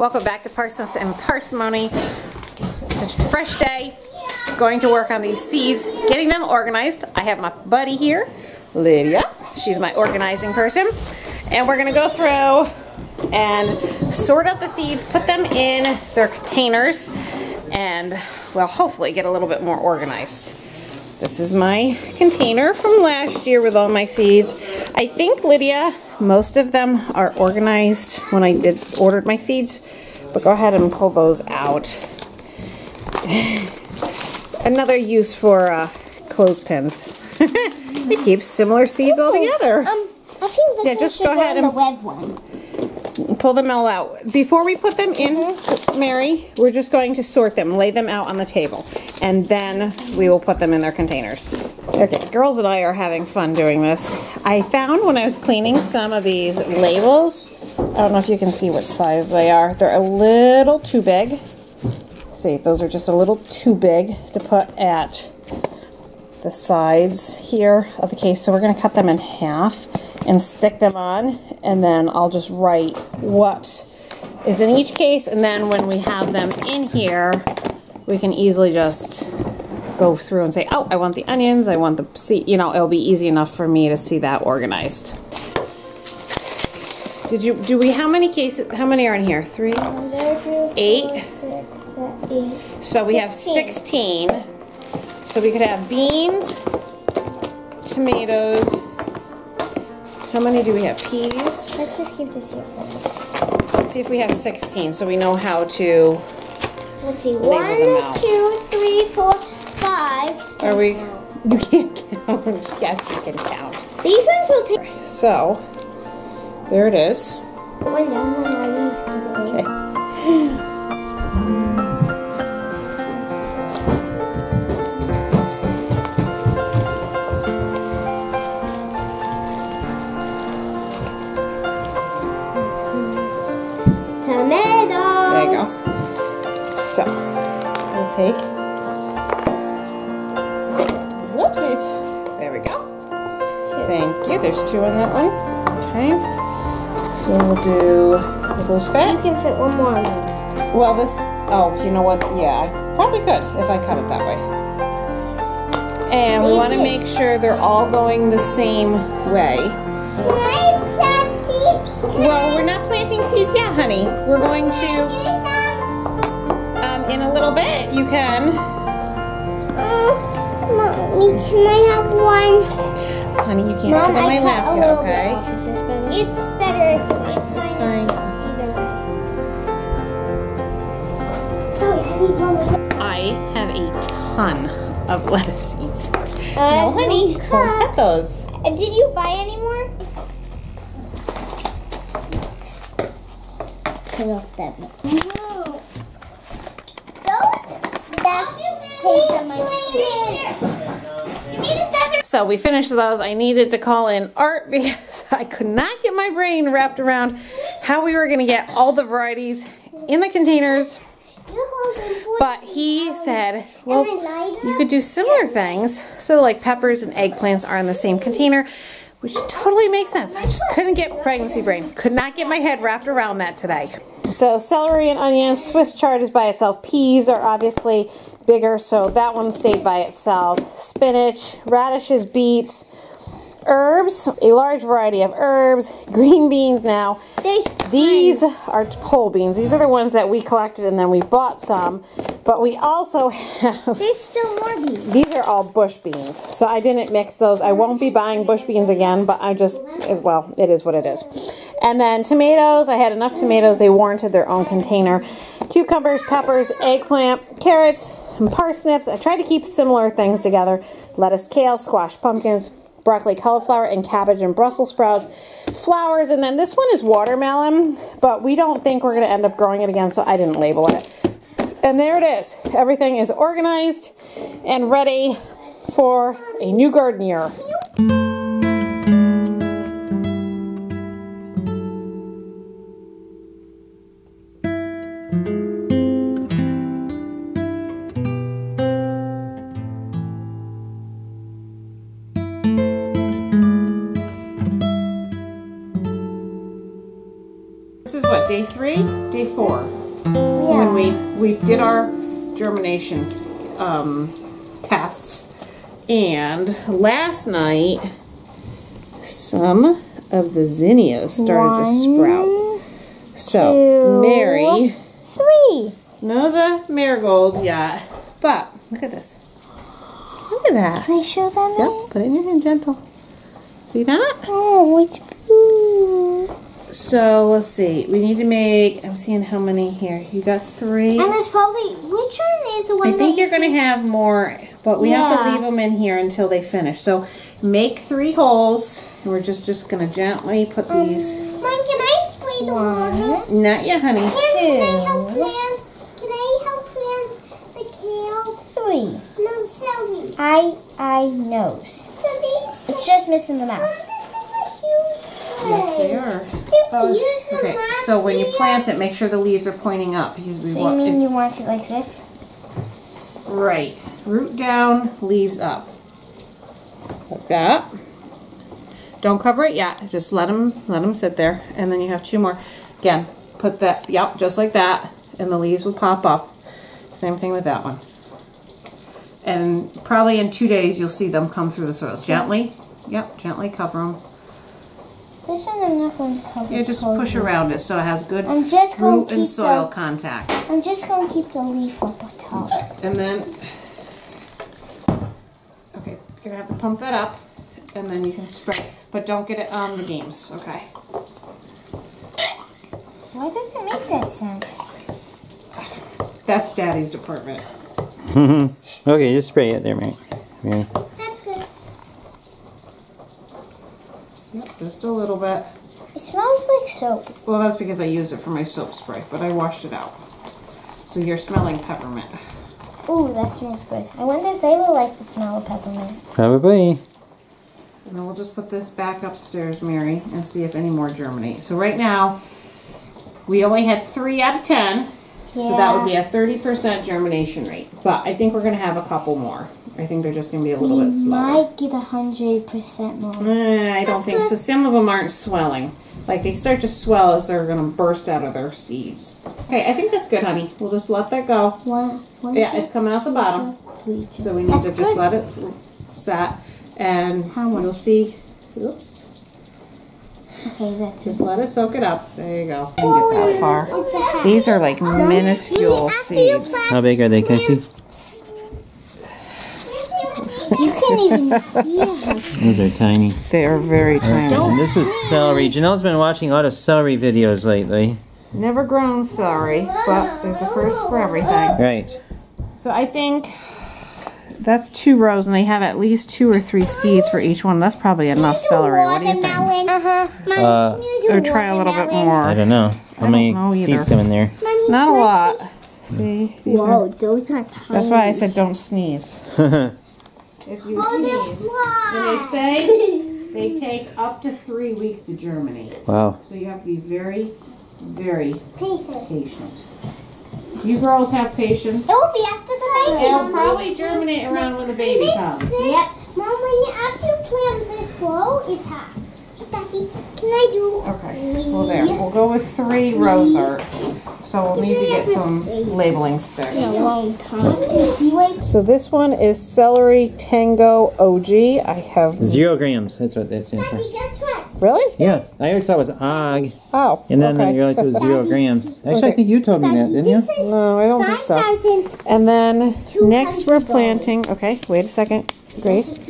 Welcome back to Parsnips and Parsimony. It's a fresh day. Going to work on these seeds, getting them organized. I have my buddy here, Lydia. She's my organizing person. And we're gonna go through and sort out the seeds, put them in their containers, and well, hopefully get a little bit more organized. This is my container from last year with all my seeds. I think, Lydia, most of them are organized when I did ordered my seeds, but go ahead and pull those out. Another use for uh, clothespins. it keeps similar seeds all together. Um, I think this Yeah, just go ahead in the and- one. pull them all out. Before we put them in, Mary, we're just going to sort them, lay them out on the table, and then we will put them in their containers. Okay, girls and I are having fun doing this. I found when I was cleaning some of these labels, I don't know if you can see what size they are. They're a little too big. See, those are just a little too big to put at the sides here of the case. So we're going to cut them in half and stick them on and then I'll just write what is in each case and then when we have them in here we can easily just go through and say oh I want the onions I want the see you know it'll be easy enough for me to see that organized did you do we how many cases how many are in here three Eight. eight. so we have 16. 16 so we could have beans tomatoes how many do we have peas Let's just keep this here. Let's see if we have 16 so we know how to. Let's see. One, two, three, four, five. Are we. You can't count. yes, you can count. These ones will take. So, there it is. One down, one right. Okay. So, we'll take. Whoopsies. There we go. Thank you. There's two on that one. Okay. So we'll do. Those You can fit one more on. Well, this, oh, you know what? Yeah, I probably could if I cut it that way. And we want to make sure they're all going the same way. Uh, well, we're not planting seeds yet, honey. We're going to, in a little bit, you can. Mommy, can I have one? Honey, you can't Mom, sit on my lap yet, okay? Better? It's better. It's, it's That's fine. fine. Have you gone- I have a ton of lettuce seeds. Uh, No, honey, no don't cut those. Uh, Did you buy any more? Little step. So we finished those. I needed to call in Art because I could not get my brain wrapped around how we were going to get all the varieties in the containers. But he said, well, you could do similar things. So like peppers and eggplants are in the same container, which totally makes sense. I just couldn't get pregnancy brain. Could not get my head wrapped around that today. So celery and onions, Swiss chard is by itself. Peas are obviously bigger, so that one stayed by itself. Spinach, radishes, beets, herbs, a large variety of herbs, green beans now. These are pole beans. These are the ones that we collected and then we bought some. But we also have, There's still more beans. these are all bush beans. So I didn't mix those. I won't be buying bush beans again, but I just, well, it is what it is. And then tomatoes, I had enough tomatoes. They warranted their own container. Cucumbers, peppers, eggplant, carrots, and parsnips. I tried to keep similar things together. Lettuce, kale, squash, pumpkins, broccoli, cauliflower, and cabbage and Brussels sprouts, flowers, and then this one is watermelon, but we don't think we're going to end up growing it again, so I didn't label it. And there it is. Everything is organized and ready for a new garden year. This is what day three, day four, when we we did our germination um, test, and last night some of the zinnias started to sprout. So two, Mary, Three. none of the marigolds yet, but look at this. Look at that. Can I show them Yep, put it in your hand, gentle. See that? Oh, it's blue. So let's see. We need to make. I'm seeing how many here. You got three. And there's probably which one is the one I think that you're going to have more, but we have to leave them in here until they finish. So make three holes. and We're just just going to gently put um, these. Mom, can I spray the water? Not yet, honey. And can I help plant? Can I help plant the kale? Three. No celery. I I knows. So these. It's just missing the oh, mouth. Yes, they are. Uh, okay, so when you plant it, make sure the leaves are pointing up because we So you want mean it, you want it like this? right. Root down, leaves up. Like that. Don't cover it yet. Just let them let them sit there, and then you have two more. Again, put that. Yep, just like that, and the leaves will pop up. Same thing with that one. And probably in two days you'll see them come through the soil gently. Yep, gently cover them. This one I'm not going to cover. Yeah, just totally. push around it so it has good I'm just going root to and soil the. contact. I'm just going to keep the leaf up on top. And then, okay, you're gonna have to pump that up, and then you can spray. But don't get it on the beams, okay? Why does it make that sound? That's Daddy's department. okay, just spray it there, Mary. Mary. That's good. Yep, just a little bit. It smells like soap. Well, that's because I used it for my soap spray, but I washed it out. So you're smelling peppermint. Ooh, that smells good. I wonder if they will like the smell of peppermint. Probably. And then we'll just put this back upstairs, Mary, and see if any more germinate. So right now, we only had three out of ten. So that would be a 30% germination rate. But I think we're going to have a couple more. I think they're just going to be a little we bit slower. might get a hundred percent more. Eh, I don't think so. Some of them aren't swelling. Like they start to swell as they're going to burst out of their seeds. Okay, I think that's good, honey. We'll just let that go. One, Yeah, it's coming out the bottom. So we need That's to just good. let it set. And you'll see. Oops. Okay, that's Just let it soak it up. There you go. Didn't get that far. It's a hat. These are like minuscule seeds. How big are they, Casey? You can't even hear. Those are tiny. They are very tiny. And this is celery. Janelle's been watching a lot of celery videos lately. Never grown celery, but there's a first for everything. Right. So I think that's two rows, and they have at least two or three seeds for each one. That's probably enough celery. What do you think? Uh-huh. Mommy, Uh, can you Or try a little bit more. I don't know. How don't many know seeds come in there? Mommy, Not a lot. See? These are- Whoa, those are tiny. That's why I said don't sneeze. If you sneeze, and they say they take up to three weeks to germinate. wow. So you have to be very, very Patient. patient. You girls have patience. It will be after the baby. It'll probably germinate around when the baby comes. Yep. Mom, when you after you plant this grow, it's hot. Daddy, can I do? Okay, well there, we'll go with three rows art. So we'll need to get some labeling sticks. a long time. Do you see what? So this one is Celery Tango OG. I have, Zero grams. That's what that stands for. Daddy, guess what? really? Yeah. I always thought it was OG. Oh, And then I realized it was zero grams. Actually, I think you told me that, didn't you? No, I don't think five so. thousand. And then next we're planting, okay, wait a second, Grace.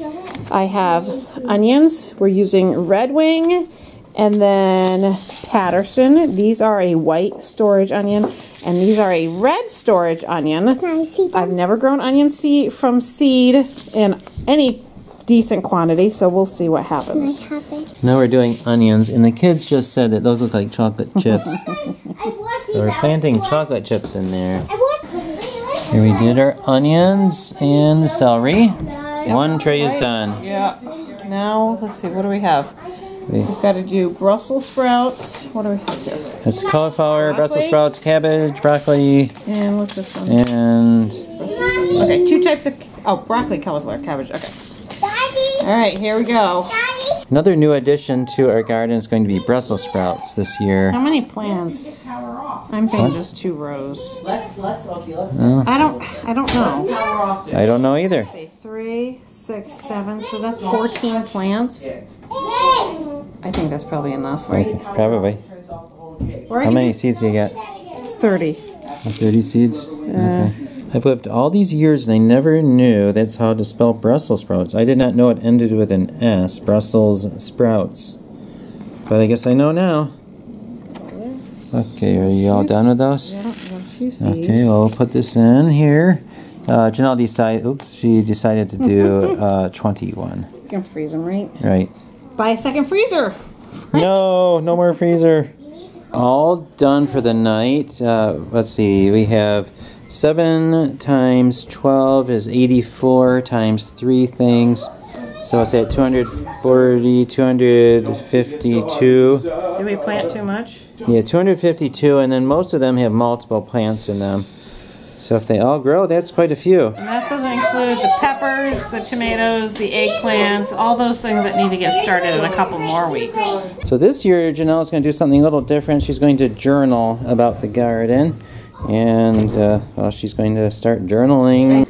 I have onions. We're using Red Wing and then Patterson. These are a white storage onion and these are a red storage onion. Can I see I've never grown onion seed from seed in any decent quantity, so we'll see what happens. Now we're doing onions, and the kids just said that those look like chocolate chips. So we're planting chocolate chips in there. Here we did our onions and the celery. One tray is done. Yeah. Now, let's see, what do we have? We- We've got to do Brussels sprouts. What do we have here? That's cauliflower, Brussels sprouts, cabbage, broccoli, And what's this one? and Okay, two types of, oh, broccoli, cauliflower, cabbage, okay. Daddy, All right, here we go. Daddy. Another new addition to our garden is going to be Brussels sprouts this year. How many plants? I'm thinking just two rows. Let's let's okay. Let's I don't. I don't know. power off. I don't know either. Say three, six, seven. So that's 14 plants. I think that's probably enough, right? Okay, probably. Turns off the whole cake. How many seeds do you get? 30. 30 seeds? Uh, okay. I've lived all these years and I never knew that's how to spell Brussels sprouts. I did not know it ended with an S, Brussels sprouts. But I guess I know now. Okay, are you all done with those? Yeah, a few. Okay, well, we'll put this in here. Uh, Janelle decided, oops, she decided to do uh, 21. You can freeze them, right? Right. Buy a second freezer. No, no more freezer. All done for the night. Uh, let's see, we have 7 times 12 is 84 times 3 things. So it's at 240, 252. Did we plant too much? Yeah, 252, and then most of them have multiple plants in them. So if they all grow, that's quite a few. And that doesn't include the peppers, the tomatoes, the eggplants, all those things that need to get started in a couple more weeks. So this year, Janelle's going to do something a little different. She's going to journal about the garden. And, uh, well, she's going to start journaling.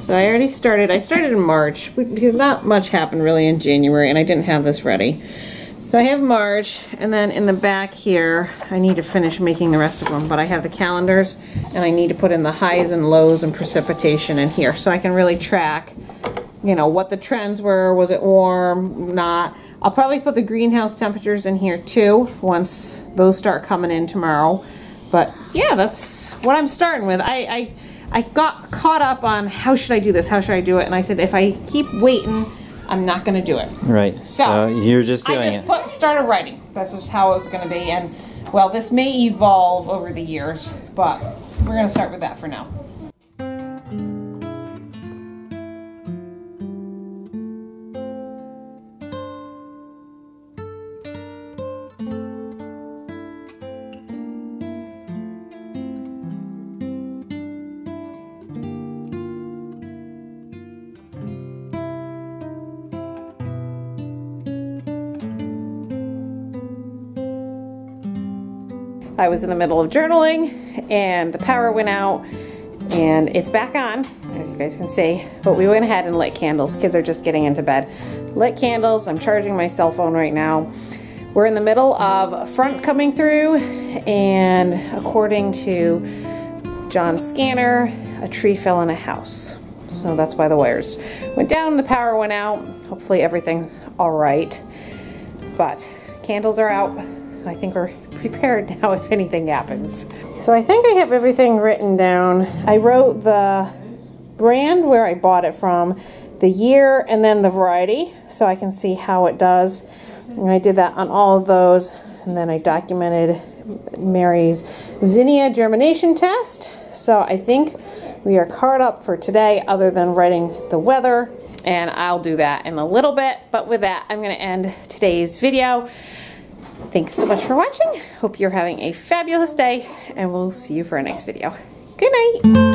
So I already started. I started in March because not much happened really in January, and I didn't have this ready. So I have March, and then in the back here, I need to finish making the rest of them. But I have the calendars, and I need to put in the highs and lows and precipitation in here, so I can really track, you know, what the trends were. Was it warm? Not. I'll probably put the greenhouse temperatures in here too once those start coming in tomorrow. But yeah, that's what I'm starting with. I, I I got caught up on how should I do this? How should I do it? And I said if I keep waiting, I'm not going to do it. Right. So, So, you're just doing I just it. put started writing. That's just how it was going to be. And well, this may evolve over the years, but we're going to start with that for now. I was in the middle of journaling and the power went out and it's back on, as you guys can see. But we went ahead and lit candles. Kids are just getting into bed. Lit candles. I'm charging my cell phone right now. We're in the middle of a front coming through, and according to John's scanner, a tree fell in a house. So that's why the wires went down, the power went out. Hopefully everything's all right. But candles are out, so I think we're prepared now if anything happens. So I think I have everything written down. I wrote the brand where I bought it from, the year, and then the variety, so I can see how it does. And I did that on all of those, and then I documented Mary's zinnia germination test. So I think we are caught up for today, other than writing the weather, and I'll do that in a little bit. But with that, I'm going to end today's video. Thanks so much for watching. Hope you're having a fabulous day, and we'll see you for our next video. Good night.